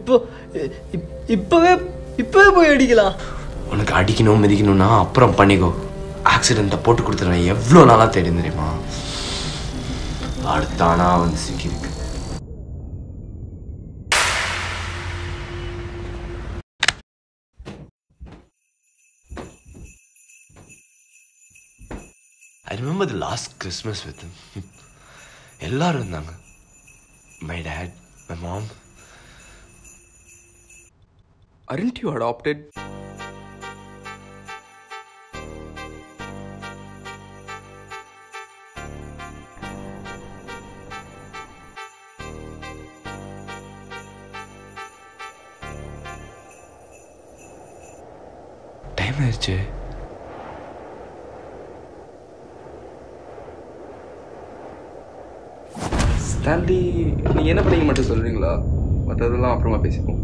இப்போ இப்பவே இப்பவே போய் அடிக்கலாம் உனக்கு அடிக்கணும் மிதிக்கணும்னா அப்புறம் பண்ணிக்கோ. ஆக்சிடெண்ட்டை போட்டு கொடுத்துருவேன் எவ்வளோ நாளாக தேடி தெரியுமா? அடுத்தானா வந்து சிக்கியிருக்கு. I remember the last Christmas with எல்லாரும் இருந்தாங்க. My dad my mom Aren't you adopted? Time ஆயிடுச்சு. ஸ்டான்லி நீ என்ன பண்ணீங்க மட்டும் சொல்றீங்களா? மற்றதெல்லாம் அப்புறமா பேசிப்போம்.